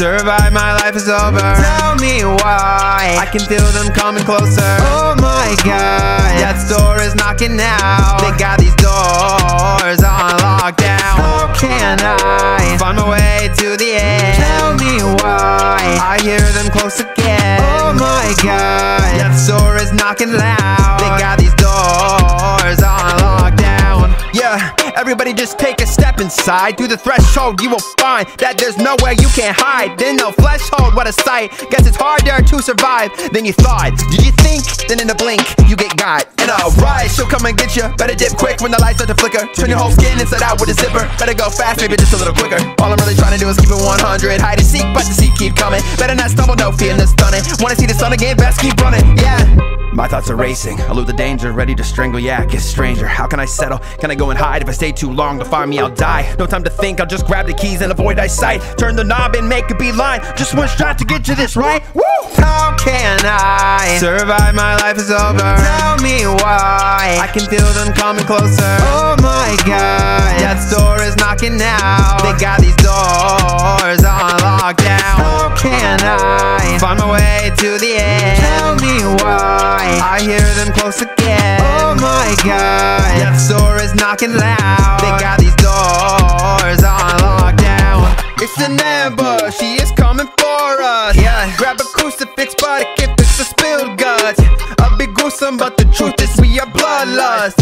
Survive, my life is over. Tell me why. I can feel them coming closer. Oh my god. That door is knocking now. They got these doors on lockdown. How can I find my way to the end? Tell me why. I hear them close again. Oh my god. Death's door is knocking loud. They got these doors on lockdown. Yeah, everybody just take a step inside. Through the threshold, you will find that there's nowhere you can hide. Then no flesh hold, what a sight. Guess it's harder to survive than you thought. Did you think? Then in a blink, you get got. And alright, she'll come and get you. Better dip quick when the lights start to flicker. Turn your whole skin inside out with a zipper. Better go fast, maybe just a little quicker. All I'm really trying to do is keep it 100. Hide and seek, but the seek keep coming. Better not stumble, no fear the stunning. Wanna see the sun again? Best keep running. Yeah. My thoughts are racing, elude the danger, ready to strangle, yeah, get stranger. How can I settle? Can I go and hide? If I stay too long to find me, I'll die. No time to think, I'll just grab the keys and avoid eyesight. Turn the knob and make a beeline. Just one shot to get to this, right? Woo! How can I survive? My life is over. Tell me why. I can feel them coming closer. Oh my god. Death's door is knocking now. They got these doors on lockdown. How can I find my way to the end? Tell me why. I hear them close again. Oh my god. Death's door is knocking loud. They got these doors on lockdown. It's an ambush. She is coming for us. Yeah. Grab a crucifix, but it can fix the spilled guts I'll be gruesome, but the truth is we are bloodlust.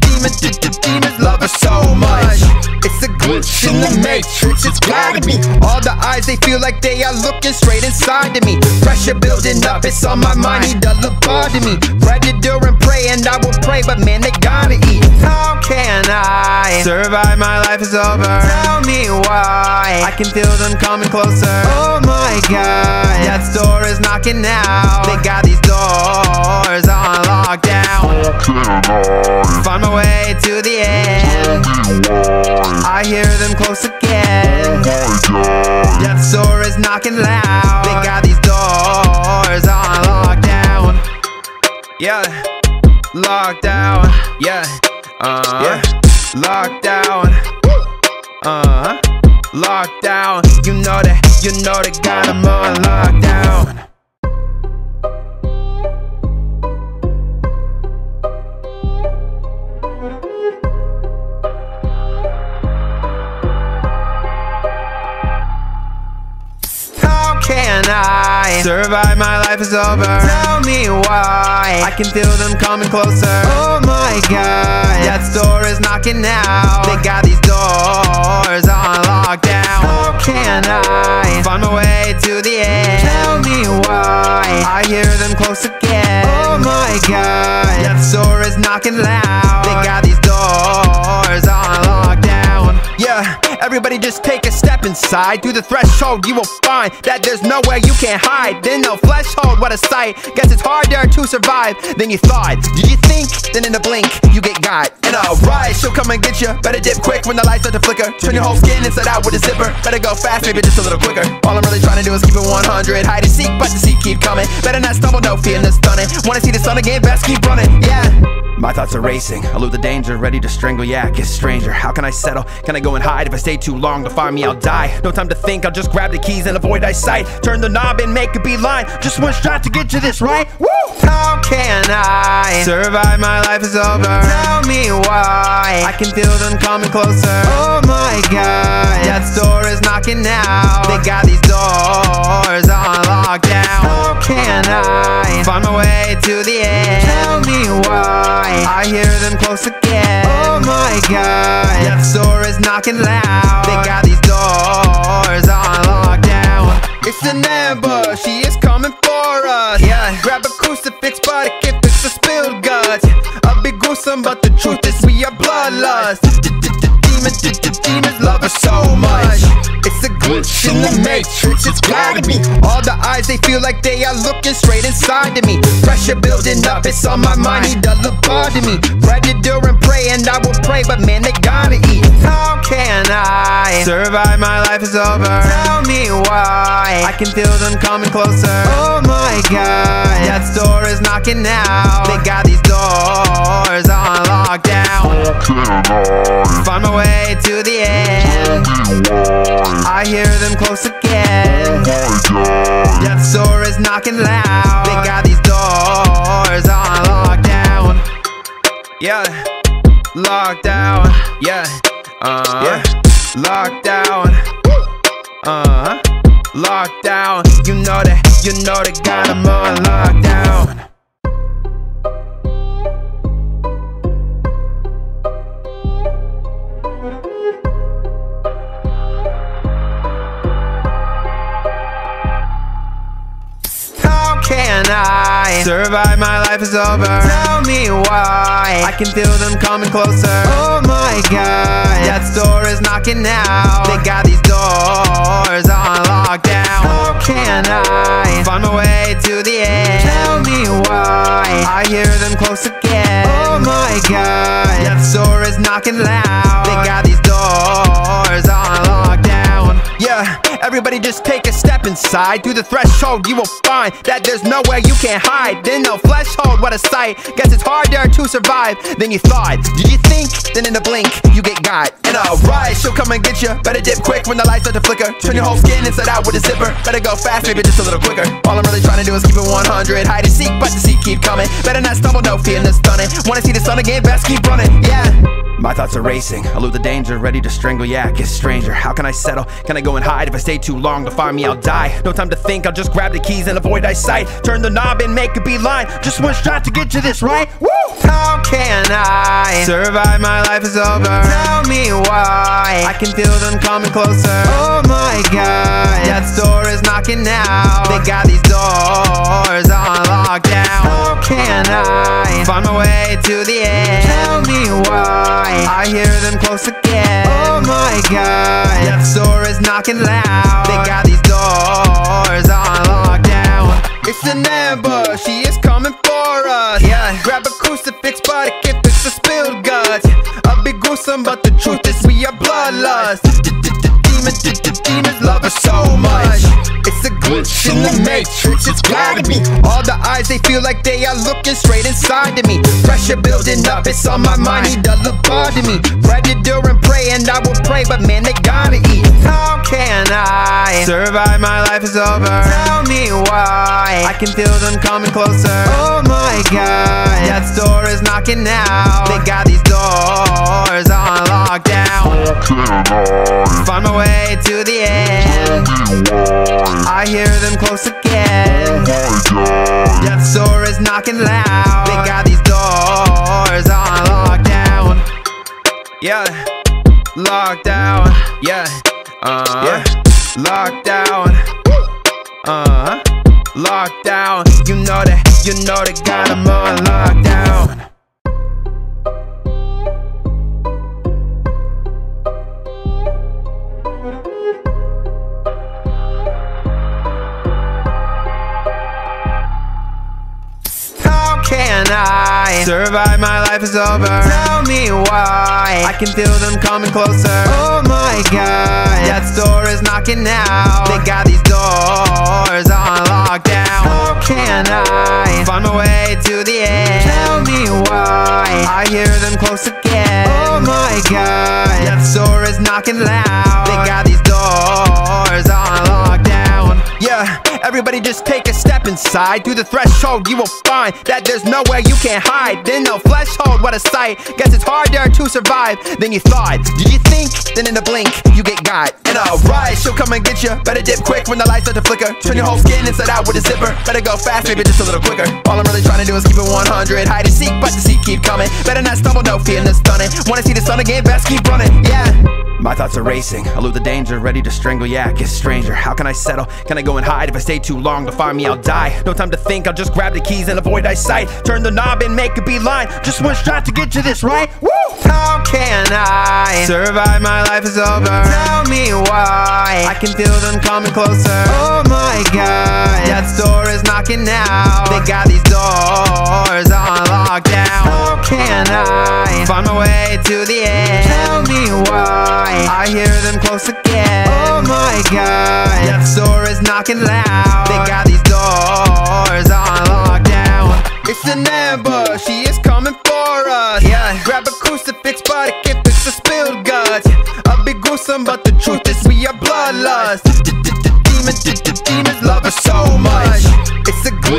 Demons, demons love us so much. It's a glitch in the matrix, it's gotta be. All the eyes, they feel like they are looking straight inside of me. Pressure building up, it's on my mind, need a lobotomy. Predator and prey, and I will pray, but man, they gotta eat. How can I survive? My life is over. Tell me why. I can feel them coming closer. Oh my god. Death's door is knocking now. They got these doors on lockdown. Find my way to the end. I hear them close again. Death's door is knocking loud. They got these doors on lockdown. Yeah, lockdown. Yeah, uh, yeah, lockdown. Uh, lockdown. You know that, you know they got 'em on lockdown. Can I survive? My life is over. Tell me why. I can feel them coming closer. Oh my god. That door is knocking now. They got these doors on lockdown. How can I find my way to the end? Tell me why. I hear them close again. Oh my god. Death's door is knocking loud. They got these doors on lockdown. Yeah, everybody just take a step inside. Through the threshold, you will find that there's nowhere you can hide. Then no flesh hold, what a sight. Guess it's harder to survive than you thought. Did you think? Then in a blink, you get got. And alright, she'll come and get you. Better dip quick when the lights start to flicker. Turn your whole skin inside out with a zipper. Better go fast, maybe just a little quicker. All I'm really trying to do is keep it 100. Hide and seek, but the seek keep coming. Better not stumble, no fear no stunning. Wanna see the sun again? Best keep running. Yeah. My thoughts are racing, elude the danger, ready to strangle, yeah, kiss stranger. How can I settle? Can I go and hide? If I stay too long to find me, I'll die. No time to think, I'll just grab the keys and avoid eyesight. Turn the knob and make a beeline. Just one shot to get to this, right? Woo! How can I survive? My life is over. Tell me why. I can feel them coming closer. Oh my god. Death's door is knocking now. They got these doors on lockdown. How can I find my way to the end? Tell me why. I hear them close again. Oh my god. Death's door is knocking loud. They got these doors on lockdown. It's an ambush, she is coming for us. Yeah, grab a crucifix, but it can fix the spilled guts. I'll be gruesome, but the truth is we are bloodlust. Demons, demons love us so much. It's a glitch in the matrix, it's gotta be. All the eyes, they feel like they are looking straight inside of me. Pressure building up, it's on my mind, need a lobotomy. Predator and prey, and I will pray, but man, they gotta eat. How can I survive? My life is over. Tell me why. I can feel them coming closer. Oh my god, death's door is knocking now. They got these doors on lockdown. Find my way to the end. I hear them close again. Death's door is knocking loud. They got these doors on lockdown. Yeah, lockdown. Yeah, uh, yeah, lockdown. Uh, lockdown. You know that, you know they got 'em on lockdown. Survive? My life is over. Tell me why. I can feel them coming closer. Oh my god, That door is knocking now. They got these doors on lockdown. How can I find my way to the end? Tell me why. I hear them close again. Oh my god, death's door is knocking loud. They got these doors on lockdown. Yeah, everybody just take a step inside. Through the threshold, you will find that there's nowhere you can hide. Then no flesh hold, what a sight. Guess it's harder to survive than you thought. Did you think? Then in a blink, you get got. And alright, she'll come and get you. Better dip quick when the lights start to flicker. Turn your whole skin inside out with a zipper. Better go fast, maybe just a little quicker. All I'm really trying to do is keep it 100. Hide and seek, but the seek keep coming. Better not stumble, no fear the stunning. Wanna see the sun again? Best keep running, yeah. My thoughts are racing, elude the danger, ready to strangle, yeah, get stranger. How can I settle? Can I go and hide? If I stay too long to find me, I'll die. No time to think, I'll just grab the keys and avoid eyesight. Turn the knob and make a beeline. Just one shot to get to this right. Woo! How can I survive? My life is over. Tell me why. I can feel them coming closer. Oh my god, death's door is knocking now. They got these doors on lockdown. How can I find my way to the end? Tell me why. I hear them close again. My god, death's door is knocking loud. They got these doors on lockdown. It's an ambush, she is coming for us. Yeah, grab a crucifix, but it can fix the spilled guts. I'll be gruesome, but the truth is we are bloodlust. Demons, demons love us so much. It's a glitch in the matrix, it's gotta be. All the eyes, they feel like they are looking straight inside of me. Pressure building up, it's on my mind, need a lobotomy. Predator and prey, and I will pray, but man, they gotta eat. How can I survive? My life is over. Tell me why. I can feel them coming closer. Oh my god, death's door is knocking now. They got these doors on lockdown. Find my way to the end. I hear them close again. Death's door is knocking loud. They got these doors on lockdown. Yeah, lockdown. Yeah, uh, yeah, lockdown. Uh, lockdown. You know that, you know they got 'em on lockdown. Can I survive? My life is over. Tell me why. I can feel them coming closer. Oh my god, death's door is knocking now. They got these doors on lockdown. How can I find my way to the end? Tell me why. I hear them close again. Oh my god, death's door is knocking loud. They got these doors on lockdown. Yeah, everybody just take a step inside. Through the threshold, you will find that there's nowhere you can hide. Then no threshold, what a sight. Guess it's harder to survive than you thought. Did you think? Then in a blink, you get got. And alright, she'll come and get you. Better dip quick when the lights start to flicker. Turn your whole skin inside out with a zipper. Better go fast, maybe just a little quicker. All I'm really trying to do is keep it 100. Hide and seek, but the seek keep coming. Better not stumble, no fear the stunning. Wanna see the sun again? Best keep running, yeah. My thoughts are racing, I elude the danger, ready to strangle, yeah, kiss stranger. How can I settle? Can I go and hide? If I stay too long to find me, I'll die. No time to think, I'll just grab the keys and avoid eyesight. Turn the knob and make a beeline. Just one shot to get you this right. Woo! How can I survive? My life is over. Tell me why. I can feel them coming closer. Oh my god, that door is knocking now. They got these doors on lockdown. How can I find my way to the end? Tell me why I hear them close again. Oh my god, that store is knocking loud. They got these doors on lockdown. It's an ambush, She is coming for us. Yeah, grab a crucifix, but it can't fix the spilled guts. I'll be gruesome, but the truth is we are bloodlust. Demons, demons love us so much.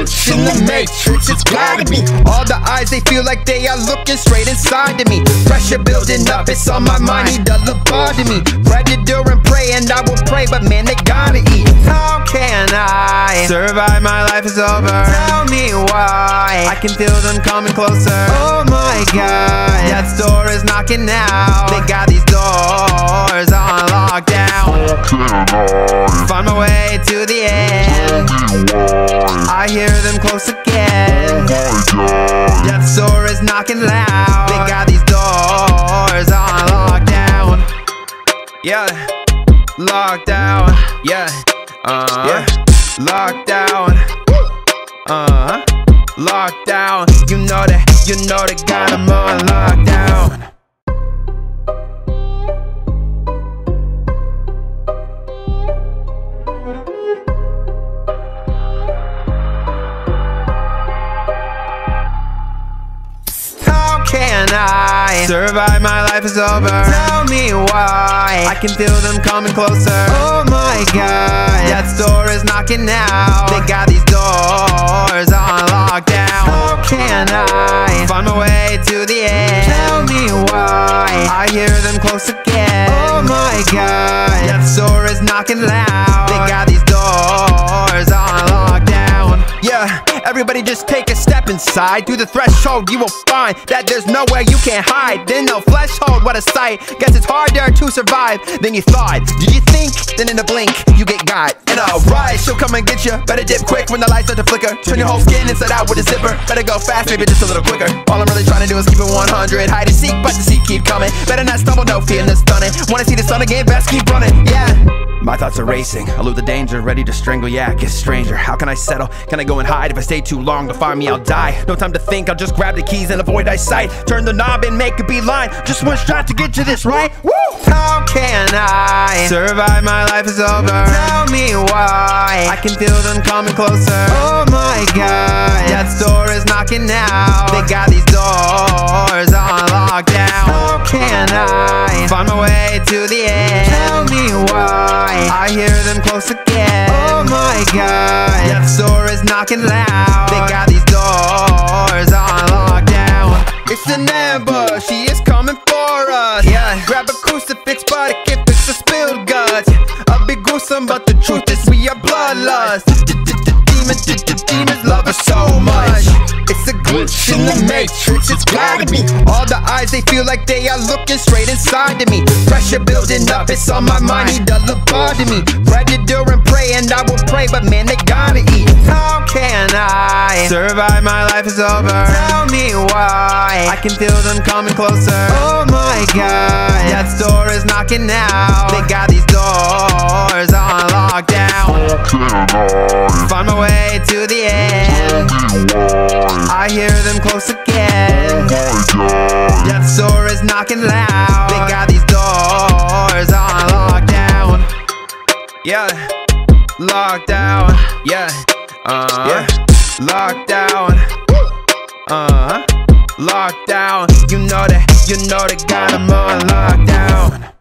It's a glitch in the matrix, it's gotta be. All the eyes, they feel like they are looking straight inside of me. Pressure building up, it's on my mind, need a lobotomy. Predator and prey, and I will pray, but man, they gotta eat. How can I survive? My life is over. Tell me why. I can feel them coming closer. Oh my god, that store is knocking now. They got these doors on lockdown. Find my way to the end. I hear them close again. That store is knocking loud. They got these doors on lockdown. Yeah, lockdown. Yeah, uh, yeah. lockdown. Uh, huh. lockdown. You know that, you know they got 'em on lockdown. Can I survive? My life is over. Tell me why. I can feel them coming closer. Oh my god, that store is knocking now. They got these doors on lockdown. How can I find my way to the end? Tell me why. I hear them close again. Oh my god, that store is knocking loud. They got these doors on lockdown. Yeah, everybody just take a step inside. Through the threshold, you will find that there's nowhere you can hide. Then no flesh hold, what a sight. Guess it's harder to survive than you thought. Did you think? Then in a blink, you get got. And alright, she'll come and get you. Better dip quick when the lights start to flicker. Turn your whole skin inside out with a zipper. Better go fast, maybe just a little quicker. All I'm really trying to do is keep it 100. Hide and seek, but the seek keep coming. Better not stumble, no fear the stunning. Wanna see the sun again? Best keep running, yeah. My thoughts are racing, I lose the danger, ready to strangle, yeah, kiss stranger. How can I settle? Can I go and hide? If I stay too long, to find me, I'll die. No time to think, I'll just grab the keys and avoid eyesight. Turn the knob and make a beeline. Just one shot to get to this right. Woo! How can I survive? My life is over. Tell me why. I can feel them coming closer. Oh my god, that door is knocking now. They got these doors on lockdown. How can I find my way to the end? Tell me why. I hear them close my god, that store is knocking loud. They got these doors on lockdown. It's an ambush, she is coming for us. Yeah, grab a crucifix, but it can't fix the spilled guts. A bit gruesome, but the truth is we are bloodlust. Demons, demons love us so much. It's a glitch in the matrix, it's gotta be. All the eyes, they feel like they are looking straight inside of me. Pressure building up, it's on my mind, need a lobotomy. Predator and prey, and I will pray, but man, they gotta eat. How can I survive? My life is over. Tell me why. I can feel them coming closer. Oh my god, that store is knocking now. They got these doors on lockdown. Find my way to the end. I hear them close again. That store is knocking loud. They got these doors on lockdown. Yeah, lockdown. Yeah, uh, yeah. lockdown. Uh, lockdown. You know that, you know they got 'em on lockdown.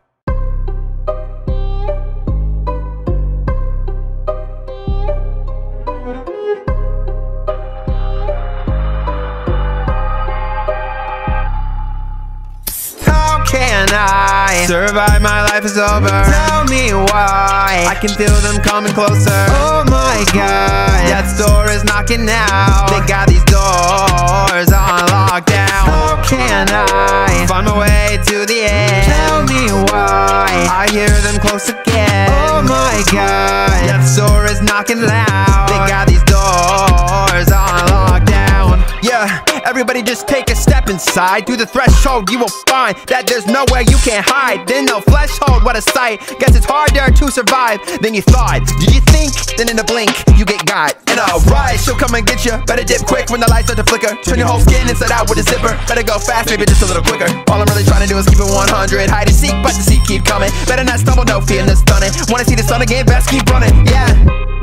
Can I survive? My life is over. Tell me why. I can feel them coming closer. Oh my god, that store is knocking now. They got these doors on lockdown. How can I find my way to the end? Tell me why. I hear them close again. Oh my god, that store is knocking loud. They got these doors on lockdown. Yeah, everybody. Just take a step inside. Through the threshold, you will find that there's nowhere you can hide. Then no flesh hold, what a sight. Guess it's harder to survive than you thought. Did you think? Then in a blink, you get got. And alright, she'll come and get you. Better dip quick when the lights start to flicker. Turn your whole skin inside out with a zipper. Better go fast, maybe just a little quicker. All I'm really trying to do is keep it 100. Hide and seek, but the seek keep coming. Better not stumble, no fear in stunning. Wanna see the sun again? Best keep running, yeah.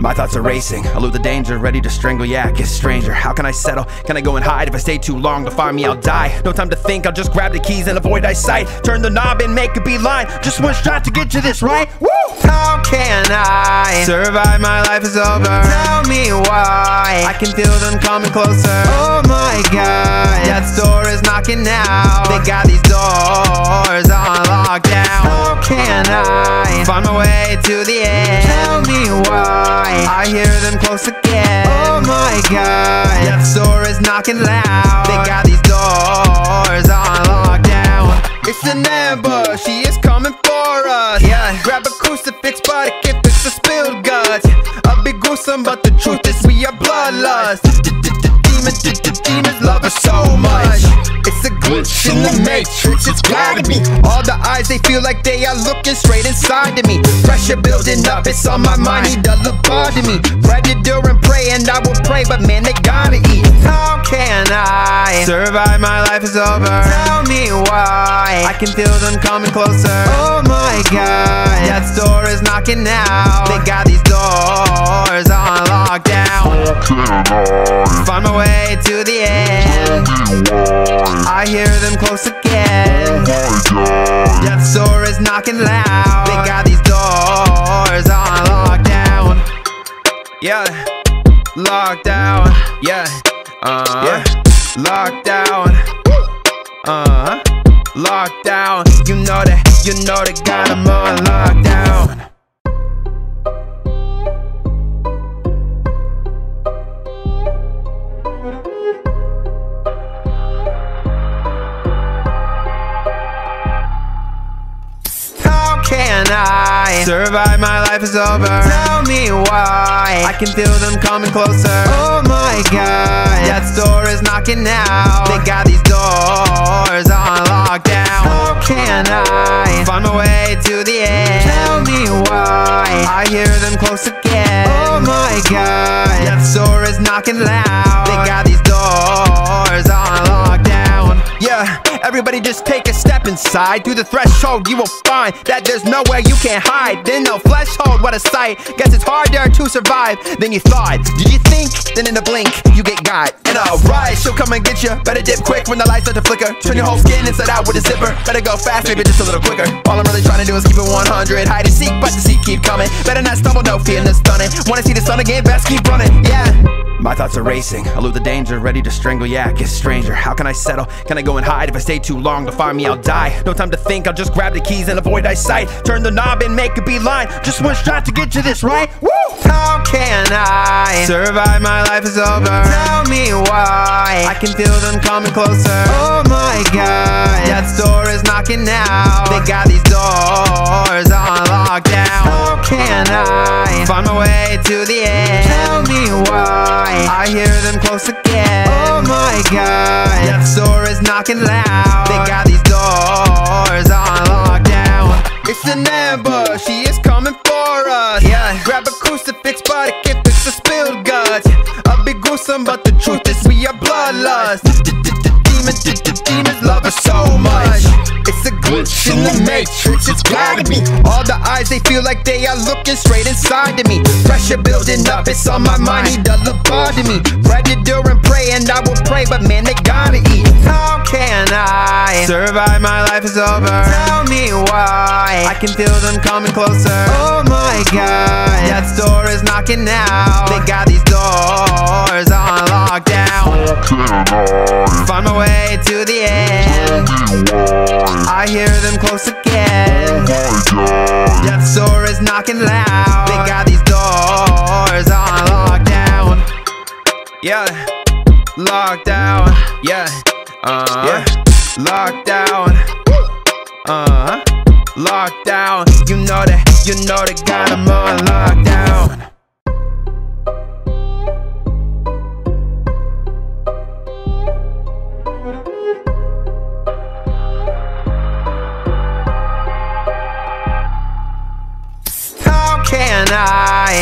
My thoughts are racing, elude the danger, ready to strangle, yeah, kiss stranger. How can I settle? Can I go and hide? If I stay too long, to find me, I'll die. No time to think, I'll just grab the keys and avoid eyesight. Turn the knob and make a beeline. Just one shot to get to this, right? Woo! How can I survive? My life is over. Tell me why. I can feel them coming closer. Oh my god, death's door is knocking now. They got these doors on lockdown. How can I find my way to the end? Tell me why. I hear them close my god, death's door is knocking loud. They got these doors on lockdown. It's an ambush, she is coming for us. Yeah, grab a crucifix, but it can't fix the spilled guts. I'll be gruesome, but the truth is we are bloodlust. Demons, demons love us so much. It's a glitch in the matrix, it's gotta be. All the eyes, they feel like they are looking straight inside of me. Pressure building up, it's on my mind, need a lobotomy. Predator and prey, and I will pray, but man, they gotta eat. How can I survive? My life is over. Tell me why. I can feel them coming closer. Oh my god, death's door is knocking now. They got these doors on lockdown. Find my way to the end. I hear them close again. Death's door is knocking loud. They got these doors on lockdown. Yeah, lockdown. Yeah, uh, yeah, lockdown. Uh huh. Lockdown. You know that, you know they got 'em on lockdown. Can I survive? My life is over. Tell me why. I can feel them coming closer. Oh my god, That door is knocking now. They got these doors on lockdown. How can I find my way to the end? Tell me why. I hear them close again. Oh my god, That door is knocking loud. They got these doors on lockdown. Yeah, everybody just take a step inside. Through the threshold, you will find that there's nowhere you can hide. Then no flesh hold, what a sight. Guess it's harder to survive than you thought. Did you think? Then in a blink, you get got. And alright, she'll come and get you. Better dip quick when the lights start to flicker. Turn your whole skin inside out with a zipper. Better go fast, maybe just a little quicker. All I'm really trying to do is keep it 100. Hide and seek, but the seek keep coming. Better not stumble, no fear the stunning. Wanna see the sun again? Best keep running, yeah. My thoughts are racing, elude the danger, ready to strangle, yeah, kiss stranger. How can I settle? Can I go and hide? If I stay too long, to find me, I'll die. No time to think, I'll just grab the keys and avoid eyesight. Turn the knob and make a beeline. Just one shot to get to this, right? Woo! How can I survive? My life is over. Tell me why. I can feel them coming closer. Oh my god, death's door is knocking now. They got these doors on lockdown. How can I find my way to the end? Tell me why. I hear them close again. My god, death's door is knocking loud. They got these doors on lockdown. It's an ambush, she is coming for us. Yeah, grab a crucifix, but it can't fix the spilled guts. A bit gruesome, but the truth is we are bloodlust. Demons, demons love us so much. It's a glitch in the matrix, it's gotta be. All the eyes, they feel like they are looking straight inside of me. Pressure building up, it's on my mind, need a lobotomy. Predator and prey, and I will pray, but man, they gotta eat. How can I survive? My life is over. Tell me why. I can feel them coming closer. Oh my god, death's door is knocking now. They got these doors on lockdown. Find my way to the end. I hear them close again. Death's door is knocking loud. They got these doors on lockdown. Yeah, lockdown. Yeah, uh, yeah, lockdown. Uh huh, lockdown. You know that, you know they got 'em on lockdown.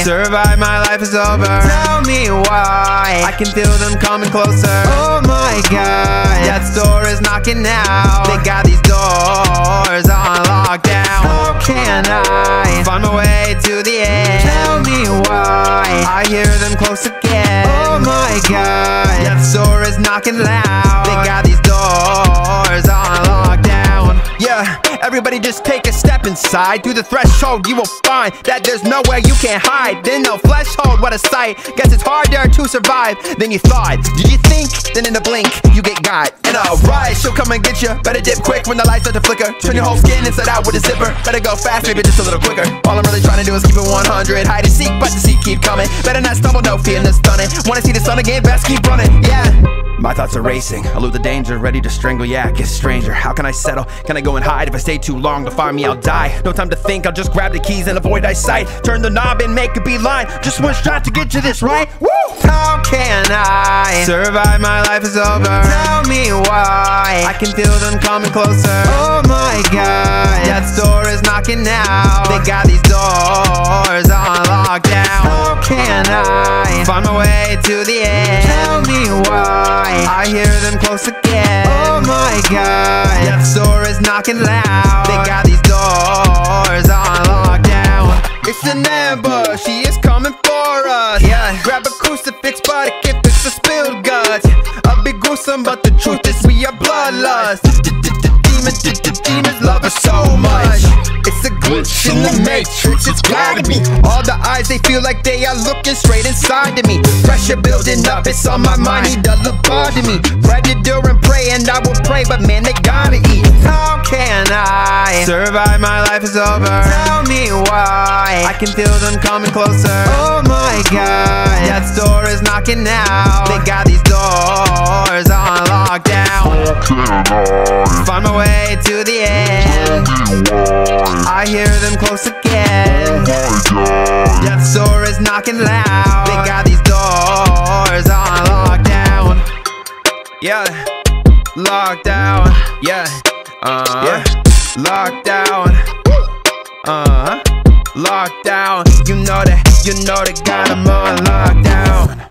Survive, my life is over. Tell me why. I can feel them coming closer. Oh my god. That door is knocking now. They got these doors on lockdown. How can I find my way to the end? Tell me why. I hear them close again. Oh my god. That door is knocking loud. They got these doors on lockdown. Yeah. Everybody just take a step inside. Through the threshold you will find That there's nowhere you can hide. Then no flesh hold, what a sight. Guess it's harder to survive than you thought. Did you think? Then in a blink, you get got And alright, she'll come and get you Better dip quick when the lights start to flicker. Turn your whole skin inside out with a zipper. Better go fast, maybe just a little quicker. All I'm really trying to do is keep it 100 Hide and seek, but the seek keep coming. Better not stumble, no fear the stunning. Wanna see the sun again, best keep running, yeah. My thoughts are racing, elude the danger, ready to strangle, yeah, get stranger. How can I settle? Can I go and hide? If I stay too long, to find me, I'll die. No time to think, I'll just grab the keys and avoid eyesight. Turn the knob and make a beeline. Just one shot to get to this, right? Woo! How can I survive? My life is over. Tell me why. I can feel them coming closer. Oh my god. Death's door is knocking now. They got these doors on lockdown How can I find my way to the end? Tell me why. I hear them close again. Oh my god. Death's door is knocking loud. They got these doors on lockdown It's an ambush, he is coming for us. Yeah, grab a crucifix but it can fix the spilled guts. A bit gruesome but the truth is we are bloodlust. Demons, demons love us so much It's a glitch in the matrix, it's gotta be. All the eyes, they feel like they are looking straight inside of me. Pressure building up, it's on my mind, need a lobotomy Predator and prey, and I will pray, but man, they gotta eat. How can I survive, my life is over. Tell me why. I can feel them coming closer. Oh my god. Death's door is knocking now. They got these doors on lockdown. Find my way to the end I hear them close again. Death's door is knocking loud. They got these doors on lockdown Yeah. Lockdown Yeah. Uh yeah. Lockdown Uh Lockdown You know that You know they got them on lockdown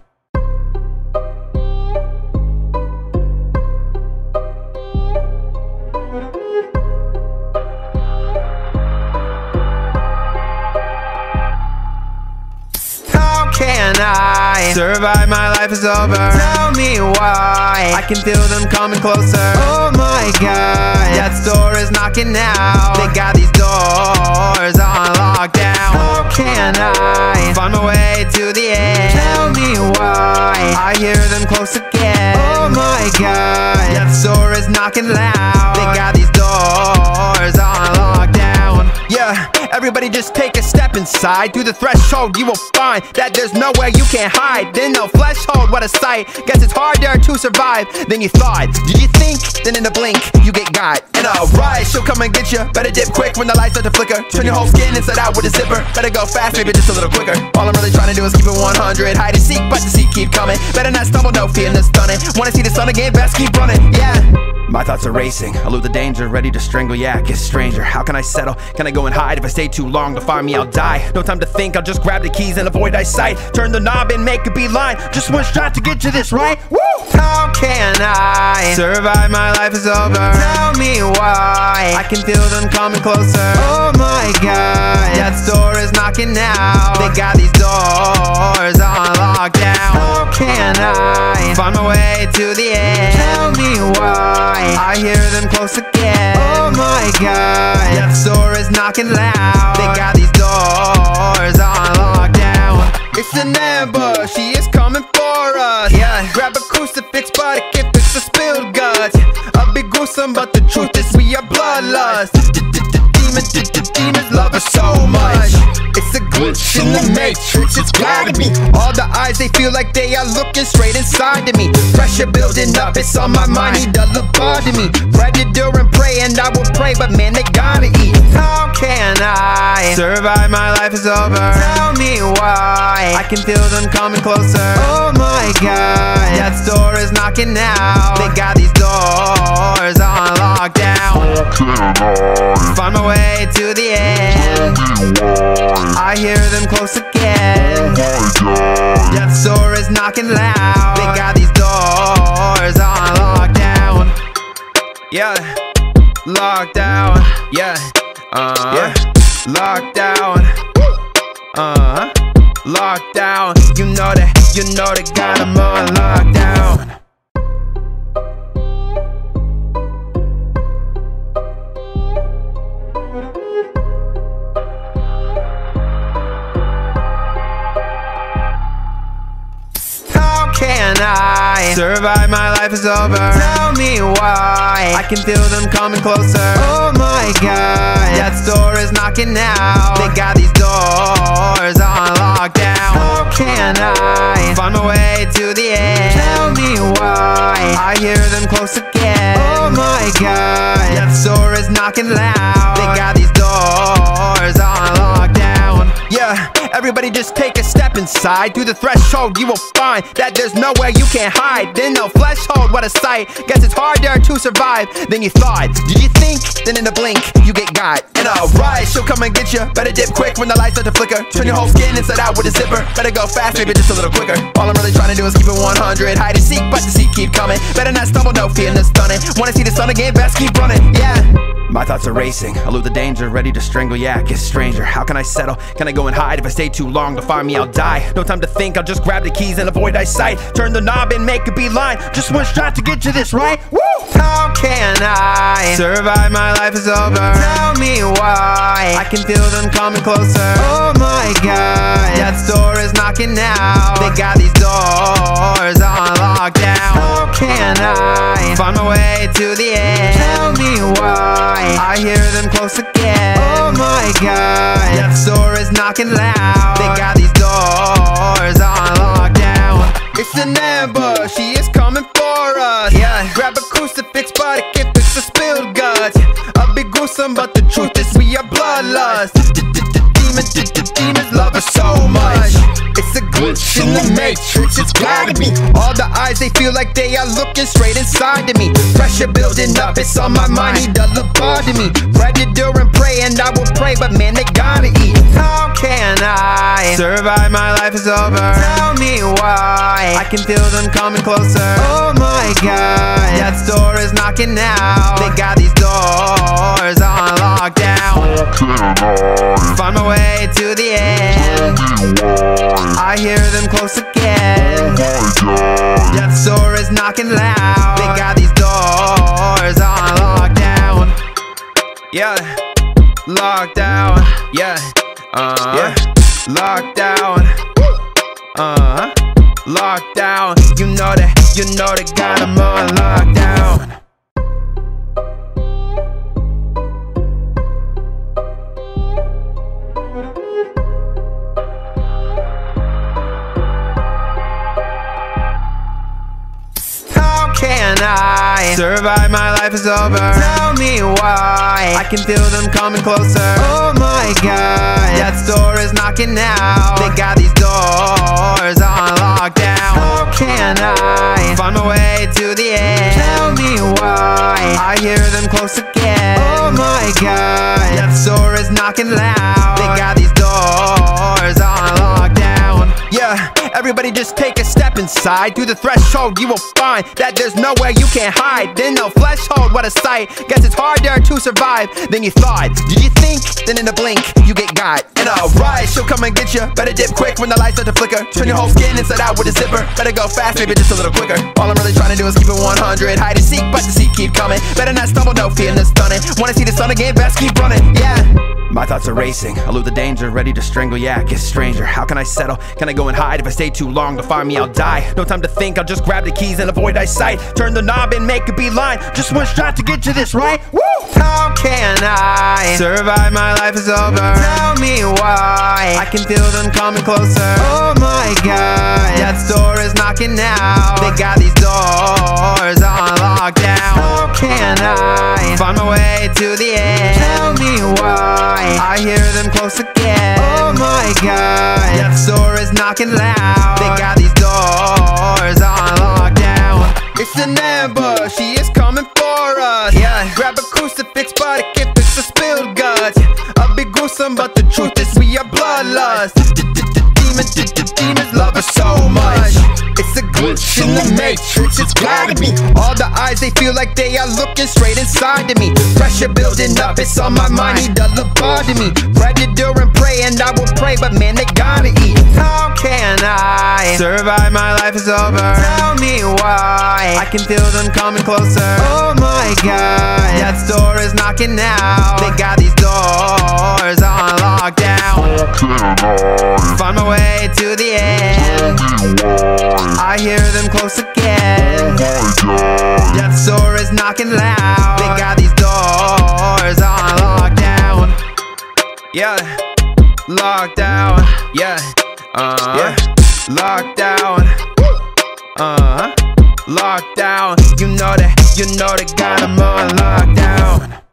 I survive? My life is over. Tell me why. I can feel them coming closer. Oh my god. Death's door is knocking now. They got these doors on lockdown. How can I find my way to the end? Tell me why. I hear them close again. Oh my god. Death's door is knocking loud. They got these doors on lockdown. Everybody just take a step inside. Through the threshold you will find That there's nowhere you can hide. Then no flesh hold, what a sight. Guess it's harder to survive than you thought. Did you think? Then in a blink, you get got And alright, she'll come and get you Better dip quick when the lights start to flicker. Turn your whole skin inside out with a zipper. Better go fast, maybe just a little quicker. All I'm really trying to do is keep it 100 Hide and seek, but the seek keep coming. Better not stumble, no fear the stunning. Wanna see the sun again, best keep running, yeah. My thoughts are racing, elude the danger, ready to strangle, yeah, get stranger. How can I settle? Can I go and hide? If I stay too long, to find me, I'll die. No time to think, I'll just grab the keys and avoid eyesight. Turn the knob and make a beeline. Just one shot to get to this, right? Woo! How can I survive? My life is over. Tell me why. I can feel them coming closer. Oh my god. Death's door is knocking now. They got these doors on lockdown How can I find my way to the end? Tell me why. I hear them close again. Oh my god. Death's door is knocking loud They got these doors on lockdown It's an ambush, she is coming for us. Yeah, grab a crucifix but it fix the spilled guts. I'll be gruesome but the truth is we are bloodlust It's a glitch in the matrix, it's gotta be All the eyes, they feel like they are looking straight inside of me. Pressure building up, it's on my mind, need a lobotomy Predator and prey, and I will pray, but man, they gotta eat. How can I survive? My life is over. Tell me why. I can feel them coming closer. Oh my god. Death's door is knocking now. They got these doors on lockdown down. Find my way to the end. I hear them close again. Death's door is knocking loud. They got these doors on lockdown. Yeah, lockdown. Yeah, uh, yeah, lockdown. Uh, lockdown. You know that, you know they got them on lockdown. Can I survive? My life is over. Tell me why. I can feel them coming closer. Oh my god, death's door is knocking now. They got these doors on lockdown. How can I find my way to the end? Tell me why. I hear them close again. Oh my god, death's door is knocking loud. They got these doors on lockdown. Yeah, everybody just take a step inside. Through the threshold, you will find that there's nowhere you can hide. Then no threshold, what a sight. Guess it's harder to survive than you thought. Did you think? Then in a blink, you get got. And alright, she'll come and get you. Better dip quick when the lights start to flicker. Turn your whole skin inside out with a zipper. Better go fast, maybe just a little quicker. All I'm really trying to do is keep it 100. Hide and seek, but the seek keep coming. Better not stumble, no fear, no stunning. Wanna see the sun again? Best keep running, yeah. My thoughts are racing, elude the danger, ready to strangle, yeah, get stranger. How can I settle? Can I go and hide? If I stay too long, to find me, I'll die. No time to think, I'll just grab the keys and avoid eyesight. Turn the knob and make a beeline. Just one shot to get to this, right? Woo! How can I survive? My life is over. Tell me why. I can feel them coming closer. Oh my god, death's door is knocking now. They got these doors on lockdown. How can I find my way to the end? Tell me why. I hear them close again. Oh Oh my god, death's door is knocking loud. They got these doors on lockdown. It's an ambush, she is coming for us. Yeah, grab a crucifix, but it can't fix the spilled guts. A bit gruesome, but the truth is we are bloodlust. Demons, demons love us so much. It's a glitch in the matrix, it's gotta be. All the eyes, they feel like they are looking straight inside of me. Pressure building up, it's on my mind, need a lobotomy. Predator and prey, and I will pray, but man, they gotta eat. How can I survive? My life is over. Tell me why. I can feel them coming closer. Oh my god, death's door is knocking now. They got these doors on lockdown. Find my way to the end. I hear them close again. Death's door is knocking loud. They got these doors on lockdown. Yeah, lockdown. Yeah, uh, yeah, lockdown. Uh, lockdown. You know that, you know they got them on lockdown. Can I survive? My life is over. Tell me why. I can feel them coming closer. Oh my god, death's door is knocking now. They got these doors on lockdown. How can I find my way to the end? Tell me why. I hear them close again. Oh my god, death's door is knocking loud. They got these doors on lockdown. Yeah, everybody just take a step inside. Through the threshold, you will find that there's nowhere you can hide. Then no threshold, what a sight. Guess it's harder to survive than you thought. Did you think? Then in a blink, you get got. And alright, she'll come and get you. Better dip quick when the lights start to flicker. Turn your whole skin inside out with a zipper. Better go fast, maybe just a little quicker. All I'm really trying to do is keep it 100. Hide and seek, but the seek keep coming. Better not stumble, no fear, no stunning. Wanna see the sun again? Best keep running, yeah. My thoughts are racing, elude the danger, ready to strangle, yeah, get stranger. How can I settle? Can I go and hide? If I stay too long, to find me, I'll die. No time to think, I'll just grab the keys and avoid eyesight. Turn the knob and make a beeline. Just one shot to get to this, right? Woo! How can I survive? My life is over. Tell me why. I can feel them coming closer. Oh my god, death's door is knocking now. They got these doors on lockdown. How can I find my way to the end? Tell me why. I hear them close again. Oh my god, death's door is knocking loud. They got these doors on lockdown. It's an ambush, she is coming for us. Yeah, grab a crucifix but I can't fix the spilled guts. I'll be gruesome, but the truth is we are bloodlust. Demons, demons love us so much. It's a glitch in the matrix, it's gotta be. All the eyes, they feel like they are looking straight inside of me. Pressure building up, it's on my mind, need a lobotomy. Predator and prey, and I will pray, but man, they gotta eat. How can I survive? My life is over. Tell me why. I can feel them coming closer. Oh my god, death's door is knocking now. They got these doors on lockdown. Find my way to the end. I hear them close again. Death's door is knocking loud. They got these doors on lockdown. Yeah, lockdown. Yeah, uh, yeah, lockdown. Uh, huh, lockdown. You know that, you know they got 'em on lockdown.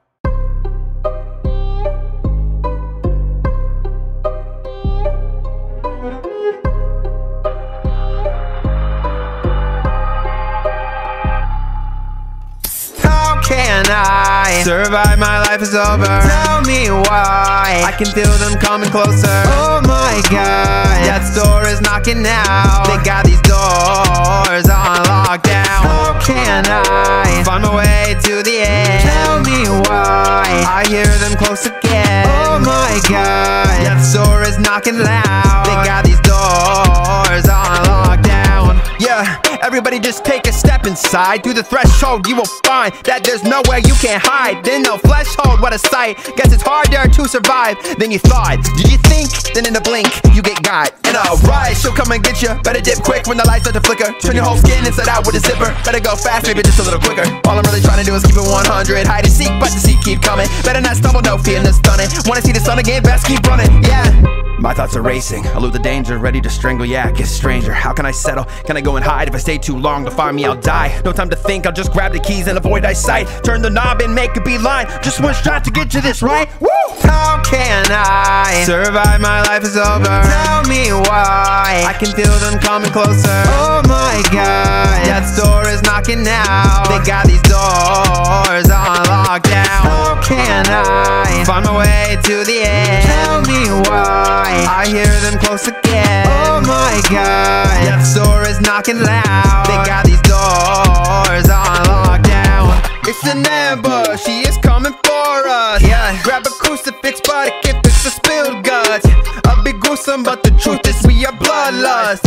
Can I survive? My life is over. Tell me why. I can feel them coming closer. Oh my god, death's door is knocking now. They got these doors on lockdown. How can I find my way to the end? Tell me why. I hear them close again. Oh my god, death's door is knocking loud. They got these doors on lockdown. Yeah, everybody just take a step inside. Through the threshold, you will find that there's nowhere you can hide. Then no flesh hold, what a sight. Guess it's harder to survive than you thought. Did you think? Then in a blink, you get got. And alright, she'll come and get you. Better dip quick when the lights start to flicker. Turn your whole skin inside out with a zipper. Better go fast, maybe just a little quicker. All I'm really trying to do is keep it 100. Hide and seek, but the seek keep coming. Better not stumble, no fear, no stunning. Wanna see the sun again? Best keep running, yeah. My thoughts are racing, elude the danger, ready to strangle, yeah, kiss stranger. How can I settle? Can I go and hide? If I stay too long to find me, I'll die. No time to think, I'll just grab the keys and avoid eyesight. Turn the knob and make a beeline. Just one shot to get to this, right? Woo! How can I survive? My life is over. Tell me why. I can feel them coming closer. Oh my god, death's door is knocking now. They got these doors on lockdown. How can I find my way to the end? Tell me why. I hear them close again. Oh my god, that door is knocking loud. They got these doors on lockdown. It's an ambush, she is coming for us. Yeah, grab a crucifix, but I can't fix the spilled guts I'll be gruesome, but the truth is we are bloodlust.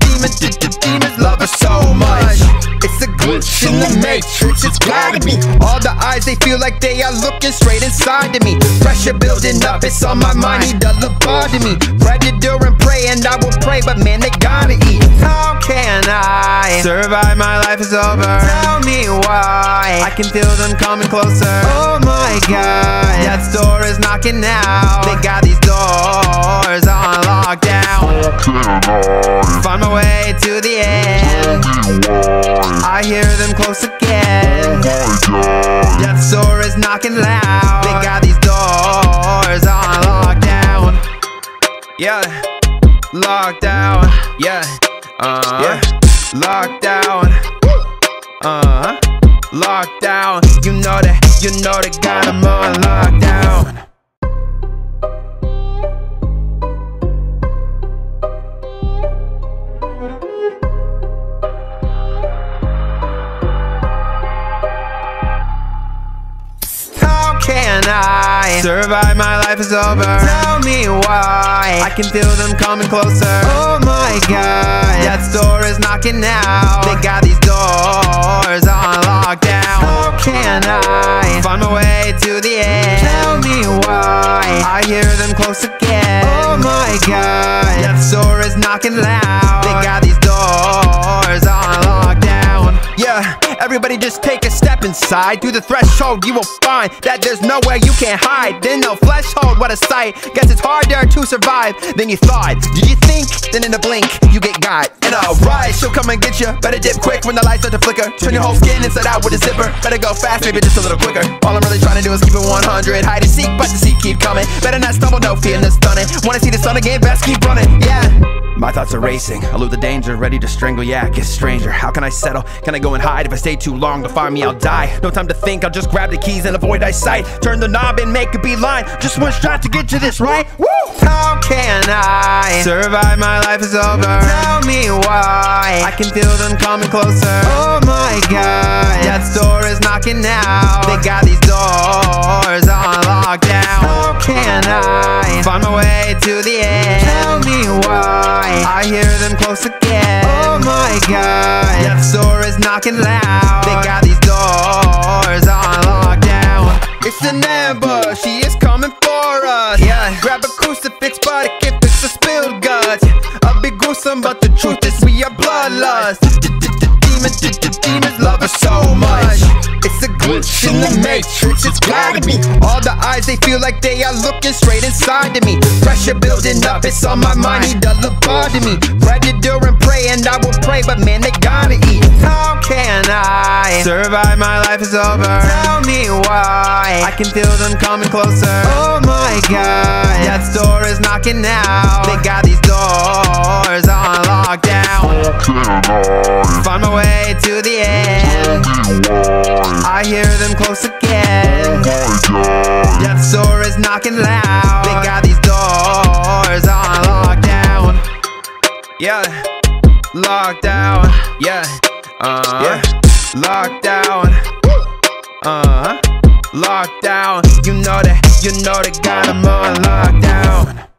Demons, demons love us so much. It's a glitch in the matrix, it's gotta be. All the eyes, they feel like they are looking straight inside of me. Pressure building up, it's on my mind, need a lobotomy. Predator and prey, and I will pray, but man, they gotta eat. How can I survive? My life is over. Tell me why. I can feel them coming closer. Oh my god, death's door is knocking now. They got these doors on lockdown. Find my way to the end. I hear them close again. Death's door is knocking loud. They got these doors on lockdown. Yeah, lockdown. Yeah, uh, yeah, lockdown. Uh, lockdown. You know that, you know they got 'em on lockdown. Can I survive? My life is over. Tell me why. I can feel them coming closer. Oh my god, death's door is knocking now. They got these doors on lockdown. How can I find my way to the end? Tell me why. I hear them close again. Oh my god, death's door is knocking loud. They got these doors on lockdown. Yeah, everybody just take a inside. Through the threshold, you will find that there's nowhere you can hide. Then no flesh hold, what a sight. Guess it's harder to survive than you thought. Did you think? Then in a blink, you get got. And alright, she'll come and get you. Better dip quick when the lights start to flicker. Turn your whole skin inside out with a zipper. Better go fast, maybe just a little quicker. All I'm really trying to do is keep it 100. Hide and seek, but the seek keep coming. Better not stumble, no fear, no stunning. Wanna see the sun again? Best keep running, yeah. My thoughts are racing, I elude the danger, ready to strangle, yeah, get stranger. How can I settle? Can I go and hide? If I stay too long to find me, I'll die. Die. No time to think, I'll just grab the keys and avoid eyesight. Turn the knob and make a beeline. Just one shot to get to this, right? Woo! How can I survive? My life is over. Tell me why. I can feel them coming closer. Oh my god, death's door is knocking now. They got these doors on lockdown. How can I find my way to the end? Tell me why. I hear them close again. Oh my god, death's door is knocking loud. They got these doors on lockdown. It's an ambush, he is coming for us. Yeah, grab a crucifix, but it can fix the spilled guts. A be gruesome, but the truth is we are bloodlust. Demons, demons love us so much. It's glitch in the matrix, it's gotta be. All the eyes, they feel like they are looking straight inside of me. Pressure building up, it's on my mind, need a lobotomy. Predator and prey, and I will pray, but man, they gotta eat. How can I survive? My life is over. Tell me why. I can feel them coming closer. Oh my god, death's door is knocking now. They got these doors on lockdown. Find my way to the end. I hear them close again. Death's door is knocking loud. They got these doors on lockdown. Yeah, lockdown. Yeah, uh, yeah, lockdown. Uh, huh, lockdown. You know that, you know they got 'em on lockdown.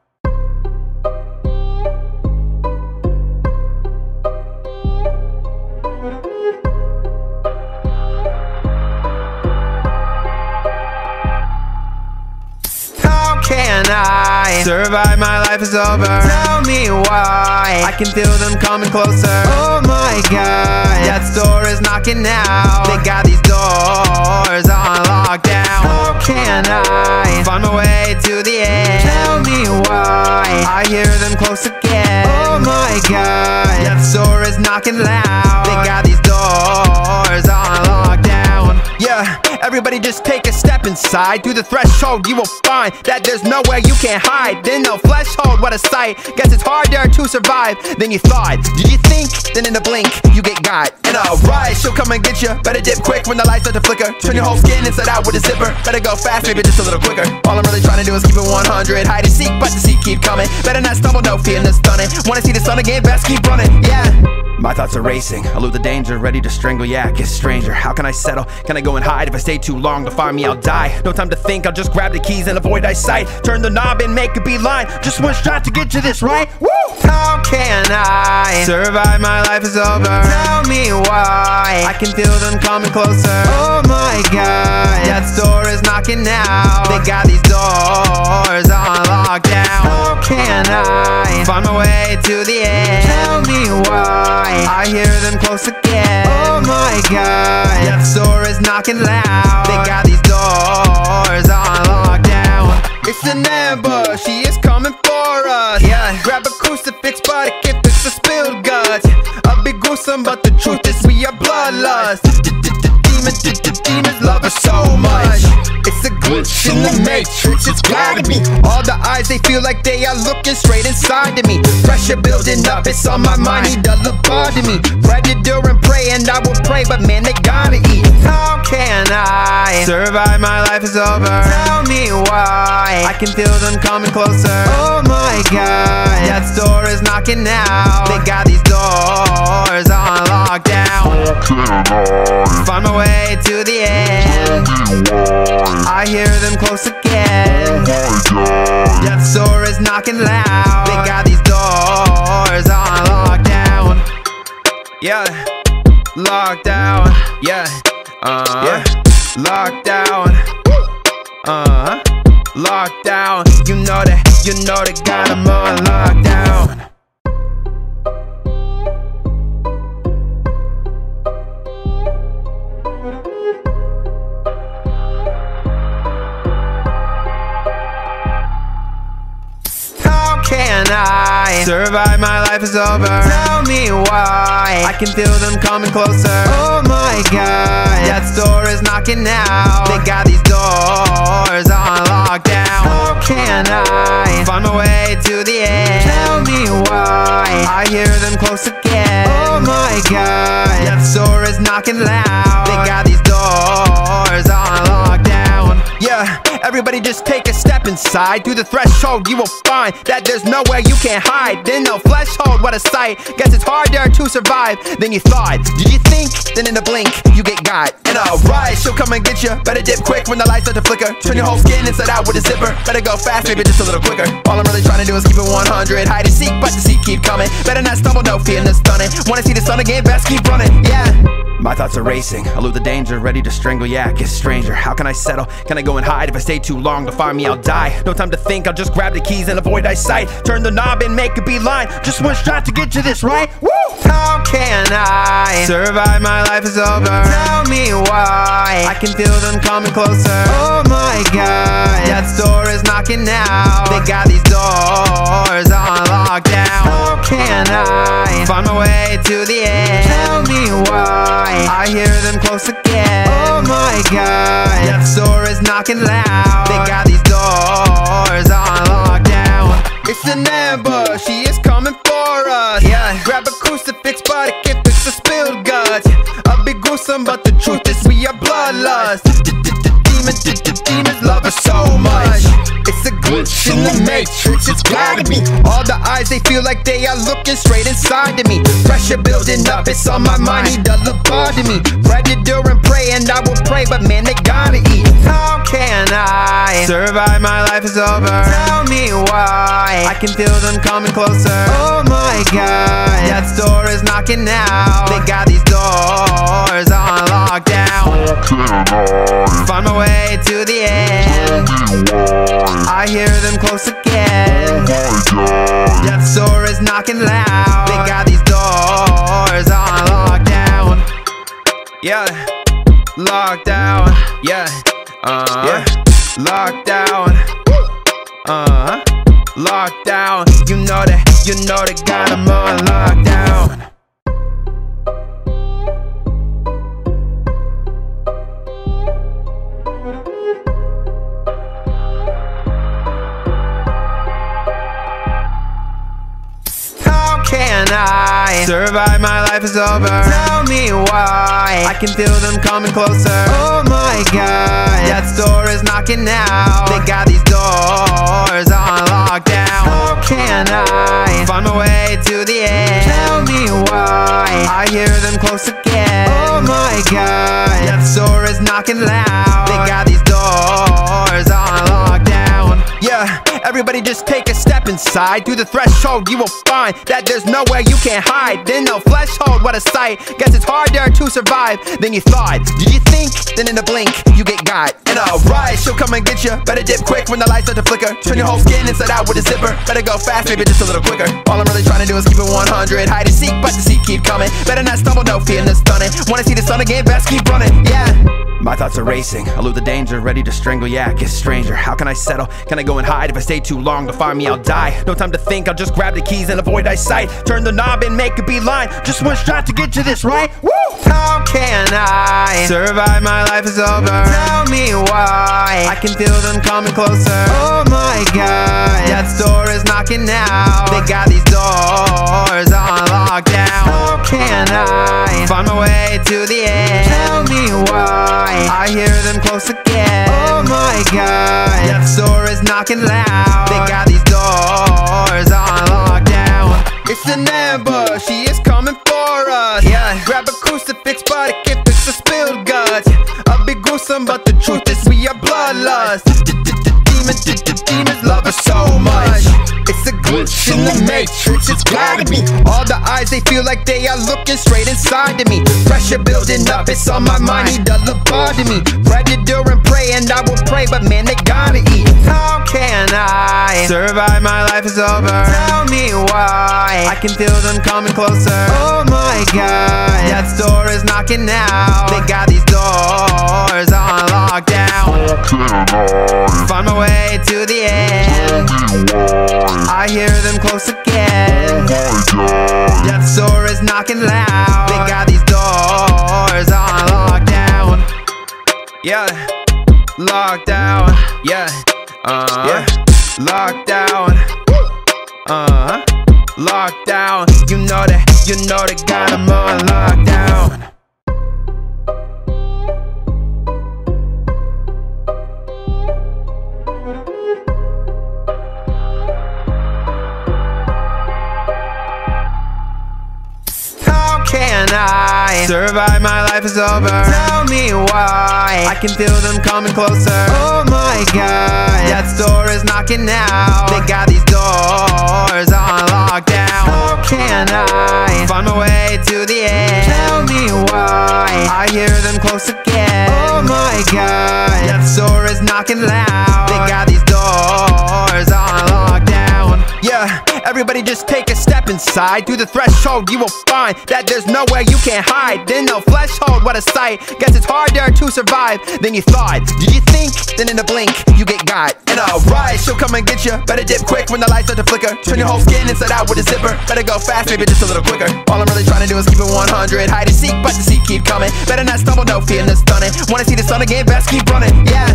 Can I survive? My life is over. Tell me why. I can feel them coming closer. Oh my god, death's door is knocking now. They got these doors on lockdown. How can I find my way to the end? Tell me why. I hear them close again. Oh my god, death's door is knocking loud. They got these doors on lockdown. Yeah, everybody just take a step inside. Through the threshold, you will find that there's nowhere you can hide. Then no flesh hold, what a sight. Guess it's harder to survive than you thought. Did you think? Then in a blink, you get got. And alright, she'll come and get you. Better dip quick when the lights start to flicker. Turn your whole skin inside out with a zipper. Better go fast, maybe just a little quicker. All I'm really trying to do is keep it 100. Hide and seek, but the seek keep coming. Better not stumble, no fear the stunning. Wanna see the sun again? Best keep running, yeah. My thoughts are racing, elude the danger, ready to strangle, yeah, kiss stranger. How can I settle? Can I go and hide? If I stay too long to find me, I'll die. No time to think, I'll just grab the keys and avoid eyesight. Turn the knob and make a beeline. Just one shot to get to this, right? Woo! How can I survive? My life is over. Tell me why. I can feel them coming closer. Oh my god, death's door is knocking now. They got these doors on lockdown. How can I find my way to the end? Tell me why. I hear them close again. Oh my god, death's door is knocking loud. They got these doors on lockdown. It's an ambush, she is coming for us. Yeah, grab a crucifix, but it can't fix the spilled guts. I'll be gruesome, but the truth is we are bloodlust. Demons, demons love us so much. It's a glitch in the matrix, it's gotta be. All the eyes, they feel like they are looking straight inside of me. Pressure building up, it's on my mind, need a lobotomy. Predator and prey, and I will pray, but man, they gotta eat. How can I survive? My life is over. Tell me why. I can feel them coming closer. Oh my god, death's door is knocking now. They got these doors on lockdown. Find my way to the end. I hear them close again. Death's door is knocking loud. They got these doors on lockdown. Yeah, lockdown. Yeah, uh, yeah. lockdown. Uh, lockdown. You know that, you know they got 'em on lockdown. Can I survive? My life is over. Tell me why. I can feel them coming closer. Oh my god, That door is knocking now. They got these doors on lockdown. How can I find my way to the end? Tell me why I hear them close again. Oh my god, That door is knocking loud. Inside. Through the threshold, you will find that there's nowhere you can hide. Then no flesh hold, what a sight. Guess it's harder to survive than you thought. Did you think? Then in a blink, you get got. And alright, she'll come and get you. Better dip quick when the lights start to flicker. Turn your whole skin inside out with a zipper. Better go fast, maybe just a little quicker. All I'm really trying to do is keep it 100. Hide and seek, but the seek keep coming. Better not stumble, no fear the stunning. Wanna see the sun again? Best keep running, yeah. My thoughts are racing, elude the danger, ready to strangle, yeah, kiss stranger. How can I settle? Can I go and hide? If I stay too long to find me, I'll die. No time to think, I'll just grab the keys and avoid eyesight. Turn the knob and make a beeline. Just one shot to get to this right. Woo! How can I survive? My life is over. Tell me why. I can feel them coming closer. Oh my god, death's door is knocking now. They got these doors on lockdown. How can I find my way to the end? Tell me why. I hear them close again. Oh my god, death's door is knocking loud. They got these doors on lockdown. It's an ambush, she is coming for us. Yeah, grab a crucifix, but it can't fix the spilled guts. A bit gruesome, but the truth is we are bloodlust. Demons, demons love us so much. It's a glitch in the matrix, it's gotta be. All the eyes, they feel like they are looking straight inside of me. Pressure building up, it's on my mind, need a lobotomy. Predator and prey, and I will pray, but man, they gotta eat. How can I survive? My life is over. Tell me why. I can feel them coming closer. Oh my god, death's door is knocking now. They got these doors lockdown. Find my way to the end. I hear them close again. Death's door is knocking loud. They got these doors on lockdown. Yeah, lockdown. Yeah, uh, yeah. lockdown. Uh, lockdown. You know that, you know they got 'em on lockdown. I survive? My life is over. Tell me why. I can feel them coming closer. Oh my god, death's door is knocking now. They got these doors on lockdown. How can I find my way to the end? Tell me why. I hear them close again. Oh my god, death's door is knocking loud. They got these doors on lockdown. Yeah, everybody just take a step inside. Through the threshold, you will find that there's nowhere you can hide. Then no flesh hold, what a sight. Guess it's harder to survive than you thought. Did you think? Then in a blink, you get got. And alright, she'll come and get you. Better dip quick when the lights start to flicker. Turn your whole skin inside out with a zipper. Better go fast, maybe just a little quicker. All I'm really trying to do is keep it 100. Hide and seek, but the seek keep coming. Better not stumble, no fear the stunning. Wanna see the sun again? Best keep running, yeah. My thoughts are racing, elude the danger, ready to strangle, yeah, get stranger. How can I settle? Can I go and hide? If I stay too long to find me, I'll die. No time to think, I'll just grab the keys and avoid eyesight. Turn the knob and make a beeline. Just one shot to get to this right. Woo! How can I survive? My life is over. Tell me why. I can feel them coming closer. Oh my god, death's door is knocking now. They got these doors on lockdown. How can I find my way to the end? Tell me why. I hear them close again. Oh my god, death's door is knocking loud. They got these doors on lockdown. It's an ambush, she is coming for us. Yeah, grab a crucifix, but it can't fix the spilled guts. A bit gruesome, but the truth is we are bloodlust. Demons, demons love us so much. Glitch in the matrix, it's gotta be. All the eyes, they feel like they are looking straight inside of me. Pressure building up, it's on my mind, need a lobotomy. Predator and prey, and I will pray, but man, they gotta eat. How can I survive? My life is over. Tell me why. I can feel them coming closer. Oh my god, death's door is knocking now. They got these doors on lockdown. Find my way to the end. I hear them close again. Death's door is knocking loud. They got these doors on lockdown. Yeah, lockdown. Yeah. Uh, yeah. Lockdown. Uh, huh, lockdown. You know that, you know that got them on lockdown. I survive? My life is over. Tell me why. I can feel them coming closer. Oh my god, that store is knocking now. They got these doors on lockdown. How can I find my way to the end? Tell me why. I hear them close again. Oh my god, that store is knocking loud. They got these doors on lockdown. Everybody just take a step inside. Through the threshold, you will find that there's nowhere you can hide. Then no flesh hold, what a sight. Guess it's harder to survive than you thought. Did you think? Then in a blink, you get got. And alright, she'll come and get you. Better dip quick when the lights start to flicker. Turn your whole skin inside out with a zipper. Better go fast, maybe just a little quicker. All I'm really trying to do is keep it 100. Hide and seek, but the seek keep coming. Better not stumble, no fear the stunning. Wanna see the sun again? Best keep running, yeah.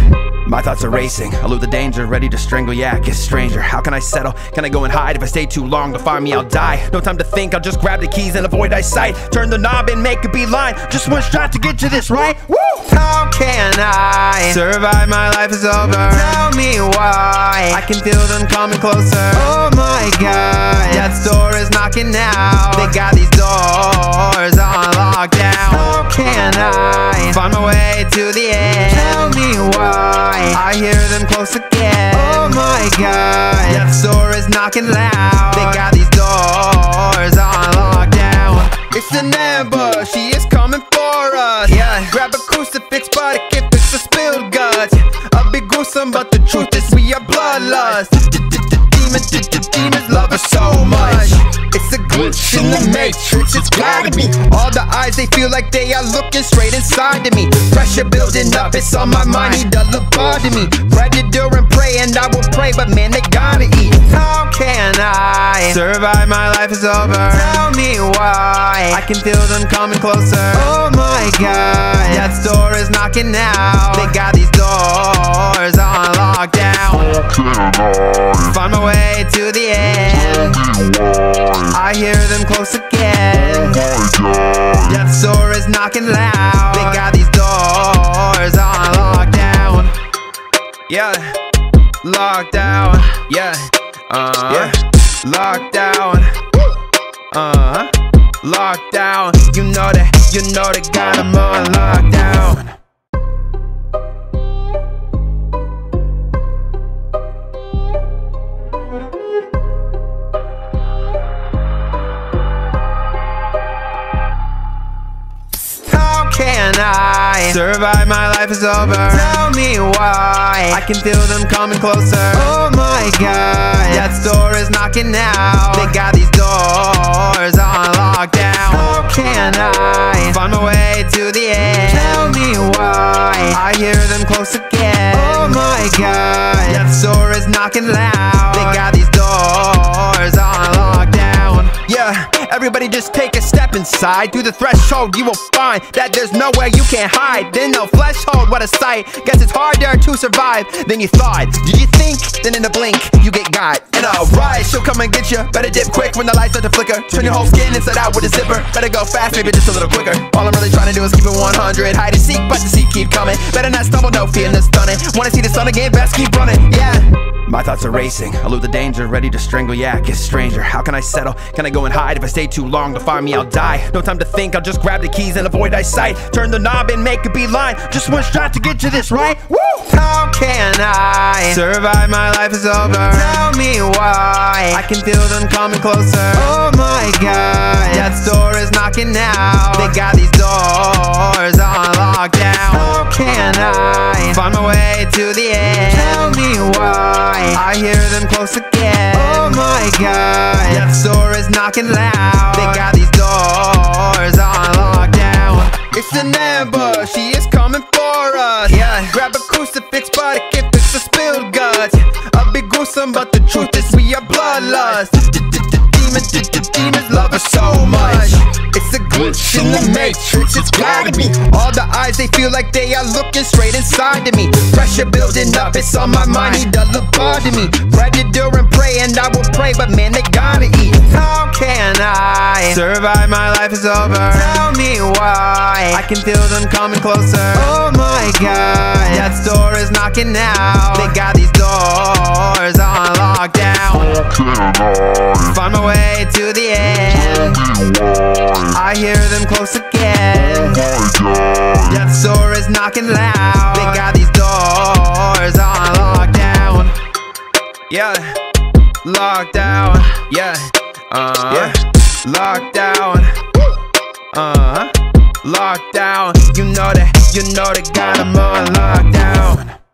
My thoughts are racing, elude the danger, ready to strangle, yeah, kiss stranger. How can I settle? Can I go and hide? If I stay too long to find me, I'll die. No time to think, I'll just grab the keys and avoid eyesight. Turn the knob and make a beeline. Just one shot to get to this, right? Woo! How can I survive? My life is over. Tell me why. I can feel them coming closer. Oh my god, that door is knocking now. They got these doors on lockdown. How can I find my way to the end? Tell me why. I hear them close again. Oh my god, that store is knocking loud. They got these doors on lockdown. It's an ambush, she is coming for us. Yeah, grab a crucifix, but it can't fix the spilled guts I'll be gruesome, but the truth is we are bloodlust. Demons, demons love us so much. It's a glitch in the matrix, it's gotta be. All the eyes, they feel like they are looking straight inside of me. Pressure building up, it's on my mind, need a lobotomy. Predator and prey, and I will pray, but man, they gotta eat. How can I survive? My life is over. Tell me why. I can feel them coming closer. Oh my god, that door is knocking now. They got these doors on lockdown. Find my way to the end. I hear them close again. That store is knocking loud. They got these doors on lockdown. Yeah, lockdown. Yeah, uh, yeah, lockdown. Uh, -huh. lockdown. You know that, you know that got them on lockdown. Can I survive? My life is over. Tell me why. I can feel them coming closer. Oh my god, that store is knocking now. They got these doors on lockdown. How can I find my way to the end? Tell me why. I hear them close again. Oh my god, that store is knocking loud. They got these doors on lockdown. Yeah, everybody just take a step inside. Through the threshold, you will find that there's nowhere you can hide. Then no flesh hold, what a sight. Guess it's harder to survive than you thought. Did you think? Then in a blink, you get got. And alright, she'll come and get you. Better dip quick when the lights start to flicker. Turn your whole skin inside out with a zipper. Better go fast, maybe just a little quicker. All I'm really trying to do is keep it 100. Hide and seek, but the seek keep coming. Better not stumble, no fear the stunning. Wanna see the sun again? Best keep running, yeah. My thoughts are racing, elude the danger, ready to strangle, yeah, get stranger. How can I settle? Can I go and hide? If I stay too long to find me, I'll die. No time to think, I'll just grab the keys and avoid eyesight. Turn the knob and make a beeline. Just one shot to get to this, right? Woo! How can I survive? My life is over. Tell me why. I can feel them coming closer. Oh my god, that door is knocking now. They got these doors on lockdown. Can I find my way to the end? Tell me why. I hear them close again. Oh my god, that store is knocking loud. They got these doors on lockdown. It's an ambush, she is coming for us. Yeah, grab a crucifix, but it can't fix the spilled guts. A bit gruesome, but the truth is we are bloodlust. Demons, demons love us so much. It's a glitch in the matrix, it's gotta be. All the eyes eyes, they feel like they are looking straight inside of me. Pressure building up, it's on my mind, need to look to me. Predator and prey, and I will pray, but man, they gotta eat. How can I survive? My life is over. Tell me why. I can feel them coming closer. Oh my god, death's door is knocking now. They got these doors on lockdown. Find my way to the end. I hear them close again. Death's door is knocking loud. They got these doors on lockdown. Yeah, lockdown. Yeah, uh, yeah, lockdown. Uh, huh, lockdown. You know that, you know that got them on lockdown.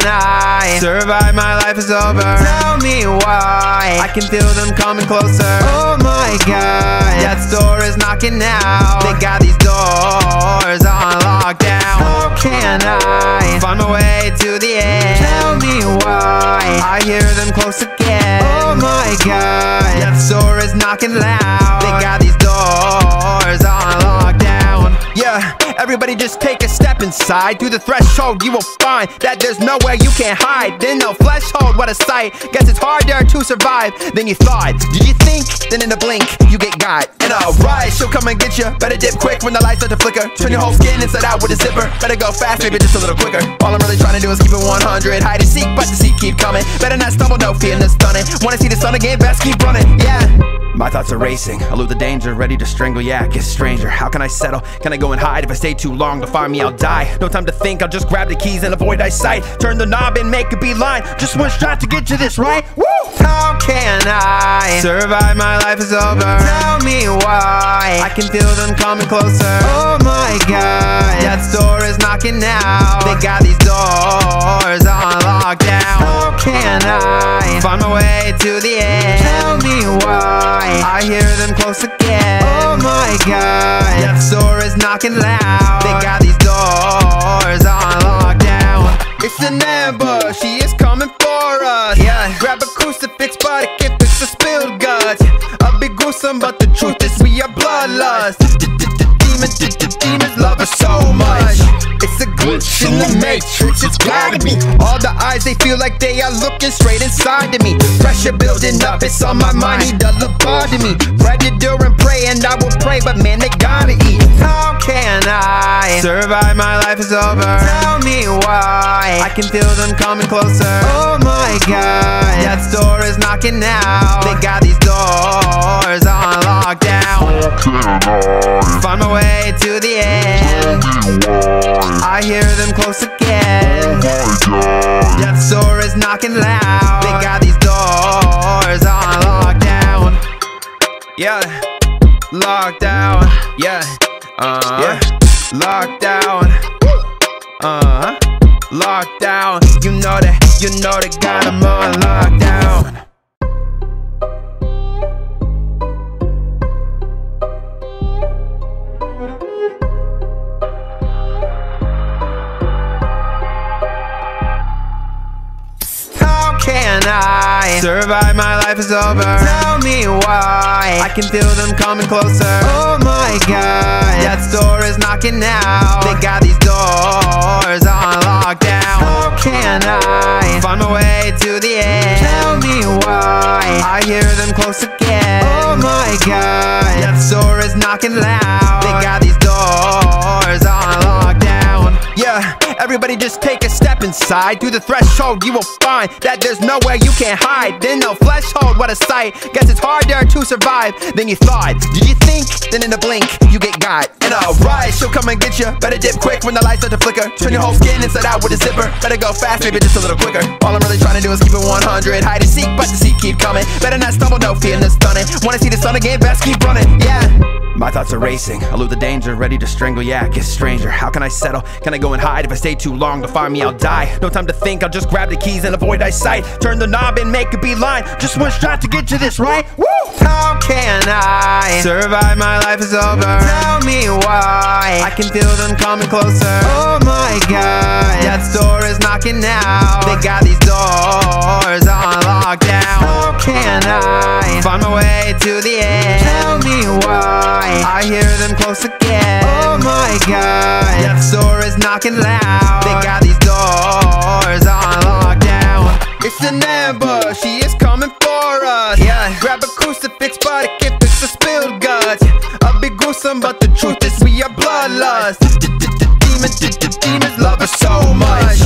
Can I survive? My life is over. Tell me why. I can feel them coming closer. Oh my god, That door is knocking now. They got these doors on lockdown. How can I find my way to the end? Tell me why. I hear them close again. Oh my god, death's door is knocking loud. They got these doors on lockdown. Yeah, everybody just take a step inside. Through the threshold, you will find that there's nowhere you can hide. Then no threshold, what a sight. Guess it's harder to survive than you thought. Did you think? Then in a blink, you get got. And alright, she'll come and get you. Better dip quick when the lights start to flicker. Turn your whole skin inside out with a zipper. Better go fast, maybe just a little quicker. All I'm really trying to do is keep it 100. Hide and seek, but the seek keep coming. Better not stumble, no fear the stunning. Wanna see the sun again? Best keep running. Yeah. My thoughts are racing, elude the danger, ready to strangle, yeah, get stranger. How can I settle? Can I go and hide? If I stay too long, to find me, I'll die. No time to think, I'll just grab the keys and avoid eyesight. Turn the knob and make a beeline. Just one shot to get to this, right? Woo! How can I survive? My life is over. Tell me why. I can feel them coming closer. Oh my god, death's door is knocking now. They got these doors on lockdown. How can I find my way to the end? Tell me why. I hear them close again. My god, death's door is knocking loud. They got these doors on lockdown. It's an ambush, she is coming for us. Yeah, grab a crucifix, but it can fix the spilled guts. I'll be gruesome, but the truth is we are bloodlust. Demons love us so much. It's a glitch in the matrix, it's gotta be. All the eyes, they feel like they are looking straight inside to me. Pressure building up, it's on my mind, need to look to me. Predator and prey, and I will pray, but man, they gotta eat. How can I survive? My life is over. Tell me why. I can feel them coming closer. Oh my god, death's door is knocking now. They got these doors on lockdown. Find my way to the end. I hear them close again. Death's door is knocking loud. They got these doors on lockdown. Yeah, lockdown. Yeah, uh, yeah, lockdown. Uh, lockdown. You know that, you know they got 'em on lockdown. Can I survive? My life is over. Tell me why. I can feel them coming closer. Oh my god, That door is knocking now. They got these doors on lockdown. How can I find my way to the end? Tell me why. I hear them close again. Oh my god, death's door is knocking loud. They got these doors on lockdown. Yeah, everybody just take a step inside. Through the threshold, you will find that there's nowhere you can hide. Then no flesh hold, what a sight. Guess it's harder to survive than you thought. Did you think? Then in a blink, you get got. And alright, she'll come and get you. Better dip quick when the lights start to flicker. Turn your whole skin inside out with a zipper. Better go fast, maybe just a little quicker. All I'm really trying to do is keep it 100. Hide and seek, but the seek keep coming. Better not stumble, no fear the stunning. Wanna see the sun again? Best keep running. Yeah. My thoughts are racing, elude the danger, ready to strangle, yeah, kiss stranger. How can I settle? Can I go and hide? If I stay too long, to find me, I'll die. No time to think, I'll just grab the keys and avoid eyesight. Turn the knob and make a beeline. Just one shot to get to this, right? Woo! How can I survive? My life is over. Tell me why. I can feel them coming closer. Oh my god, death's door is knocking now. They got these doors on lockdown. How can I find my way to the end? Tell me why I hear them close my god, death's door is knocking loud. They got these doors on lockdown. It's an ambush, she is coming for us. Yeah, grab a crucifix, but it can't fix the spilled guts. A bit gruesome, but the truth is we are bloodlust. Demons, demons love us so much.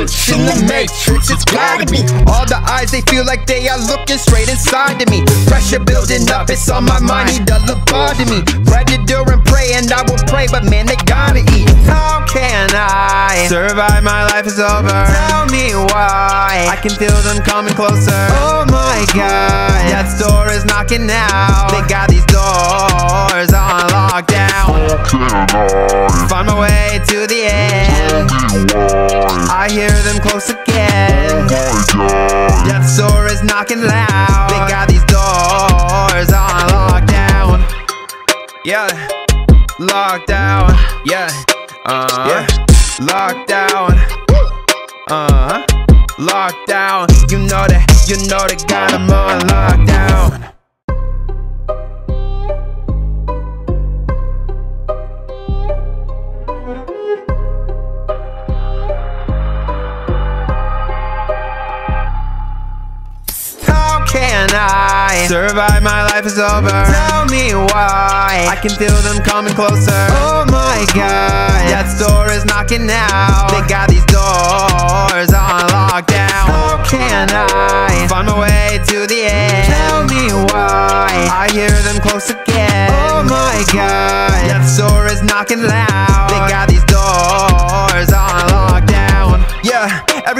Glitch in the matrix, it's gotta be. All the eyes, they feel like they are looking straight inside of me. Pressure building up, it's on my mind, need a lobotomy. Predator and prey, and I will pray, but man, they gotta eat. How can I survive? My life is over. Tell me why. I can feel them coming closer. Oh my god, death's door is knocking now. They got these doors on lockdown. Find my way to the end. I hear them close again. Death's door is knocking loud. They got these doors on lockdown. Yeah, lockdown. Yeah, uh, yeah, lockdown. Uh, huh. lockdown. You know that, you know they got 'em on lockdown. Can I survive? My life is over. Tell me why. I can feel them coming closer. Oh my god, That door is knocking now. They got these doors on lockdown. How can I find my way to the end? Tell me why. I hear them close again. Oh my god, That door is knocking loud. They got these doors on lockdown.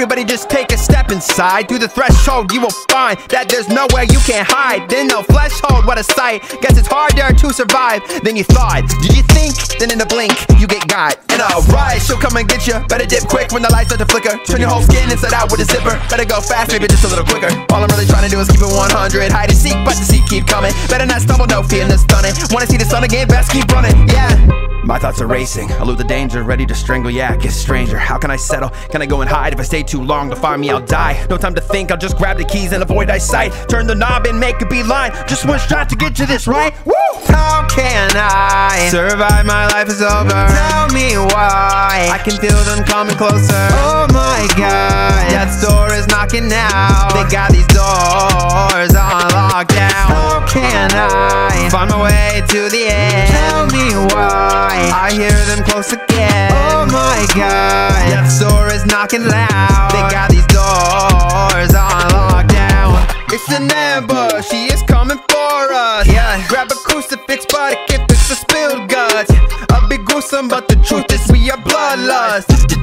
Everybody just take a step inside. Through the threshold, you will find that there's nowhere you can hide. Then no flesh hold, what a sight. Guess it's harder to survive than you thought. Did you think? Then in a blink, you get got. And alright, she'll come and get you. Better dip quick when the lights start to flicker. Turn your whole skin inside out with a zipper. Better go fast, maybe just a little quicker. All I'm really trying to do is keep it 100. Hide and seek, but the seek keep coming. Better not stumble, no fear the stunning. Wanna see the sun again? Best keep running. Yeah. My thoughts are racing, elude the danger, ready to strangle, yeah, kiss stranger. How can I settle? Can I go and hide? If I stay too long to find me, I'll die. No time to think, I'll just grab the keys and avoid eyesight. Turn the knob and make a beeline. Just one shot to get to this, right? Woo! How can I survive? My life is over. Tell me why. I can feel them coming closer. Oh my god, death's door is knocking now. They got these doors on lockdown. How can I find my way to the end? Tell me why. I hear them close again. Oh my god, death's door is knocking loud. They got these doors on lockdown. It's an ambush, she is coming for us. Yeah, grab a crucifix, but it can't fix the spilled guts. I'll be gruesome, but the truth is we are bloodlust.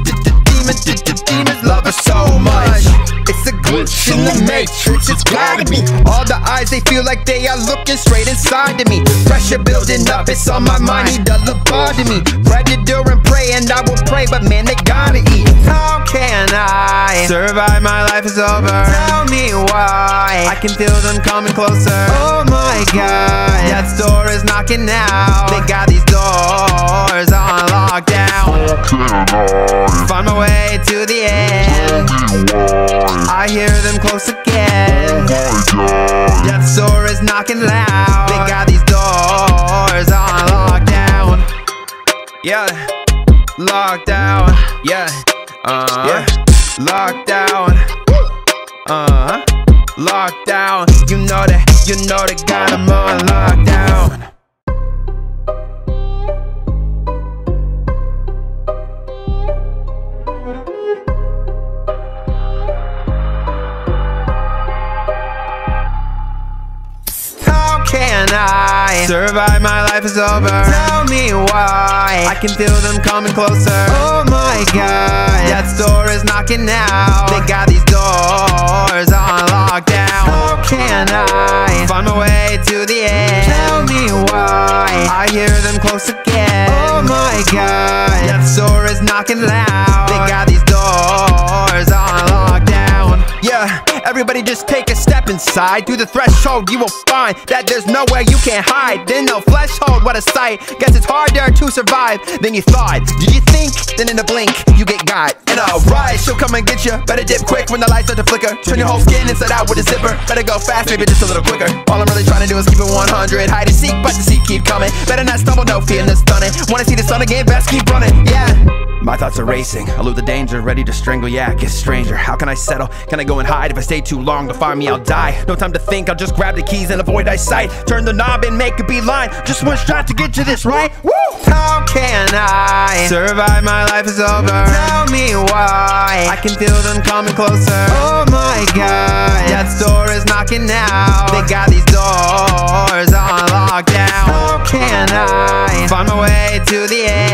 Demons, demons love us so much. It's a glitch in the matrix, it's gotta be. All the eyes, they feel like they are looking straight inside of me. Pressure building up, it's on my mind, need a lobotomy. Predator and prey, and I will pray, but man, they gotta eat. How can I survive? My life is over. Tell me why. I can feel them coming closer. Oh my god, death's door is knocking now. They got these doors on lockdown. Find my way to the end. I hear them close again. Death's door is knocking loud. They got these doors on lockdown. Yeah, lockdown. Yeah, uh, yeah, lockdown. Uh, lockdown. You know that, you know they got 'em on lockdown. Can I survive? My life is over. Tell me why. I can feel them coming closer. Oh my god, That door is knocking now. They got these doors on lockdown. How can I find my way to the end? Tell me why. I hear them close again. Oh my god, death's door is knocking loud. They got these doors on lockdown. Yeah, everybody just take a step inside. Through the threshold, you will find that there's nowhere you can hide. Then no flesh hold, what a sight. Guess it's harder to survive than you thought. Did you think? Then in a blink, you get got. And alright, she'll come and get you. Better dip quick when the lights start to flicker. Turn your whole skin inside out with a zipper. Better go fast, maybe just a little quicker. All I'm really trying to do is keep it 100. Hide and seek, but the seek keep coming. Better not stumble, no fear the stunning. Wanna see the sun again? Best keep running, yeah. My thoughts are racing, lose the danger, ready to strangle, yeah, get stranger How can I settle? Can I go and hide? If I stay too long, to find me, I'll die. No time to think, I'll just grab the keys and avoid eyesight. Turn the knob and make a beeline. Just one shot to get to this, right? Woo! How can I survive? My life is over. Tell me why. I can feel them coming closer. Oh my god. Death's door is knocking now. They got these doors on lockdown How can I find my way to the end?